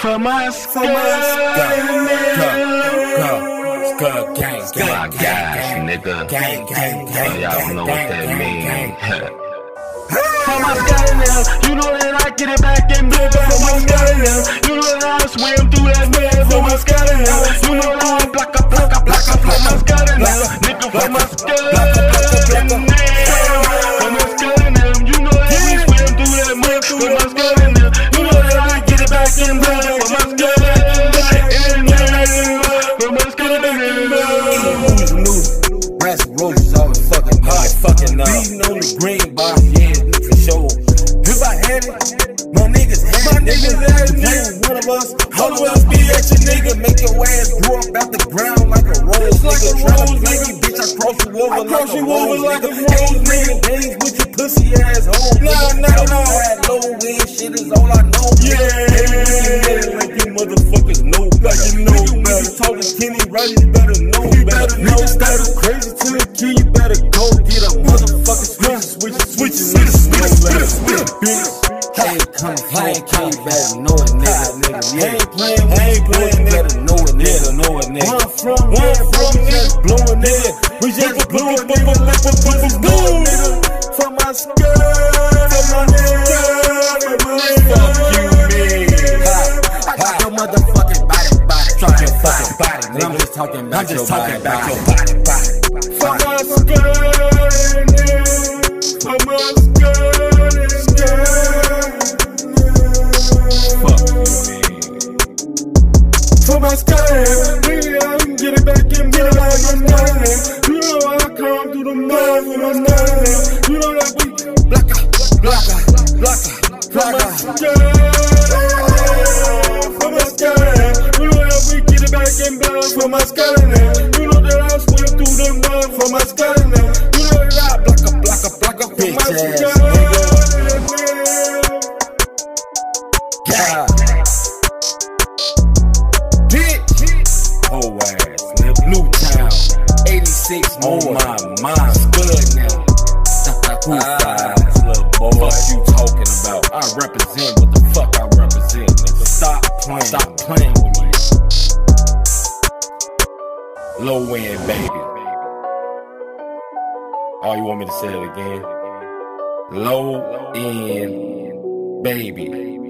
For my For my skin. Go, go, gang, My gang, gang, nigga. gang, gang, gang, y'all know what that gang, mean. gang. For my skin, you know that I get it back and live for my skin. You know that I swim Rats and roses always fucking always fucking uh, up. Beating on the green box, yeah, for sure. If I had it, my niggas had my niggas had it. One of us, all of us be at your nigga, make your ass grow up out the ground like a rose. Like a rose, nigga. Bitch, I cross you over like a rose, like a rose. Nigga, games with your pussy ass home. Nah, nah, nah. Ain't coming for it, K, you better know it, nigga, nigga. Yeah. I ain't playing, I ain't playing, better know it, nigga, know it, nigga. One from, one from, just blowing, nigga. We just blowing, boom, boom, nigga. For my skirt, for my nigga, my fuck you, nigga. I got your motherfucking body, body. Drop your fucking body, nigga. I'm just talking about I'm just talking about your body, body. For my skin, for for my skin. Nigga, I can get it back and get it back and get it. You know I come through the mud my skin. You know that we blacka, blacka, for my blacka. skin, for my skin. You know that we get it back and blood from my skin. You know that I swim through the mud for my skin. Whole ass, nigga. Newtown. 86 on my mind. Good now. Who ah. flies, little boy? Fuck you talking about? I represent what the fuck I represent, nigga. Stop playing. Stop playing with me. Low end, baby. Oh, you want me to say it again? Low end, baby.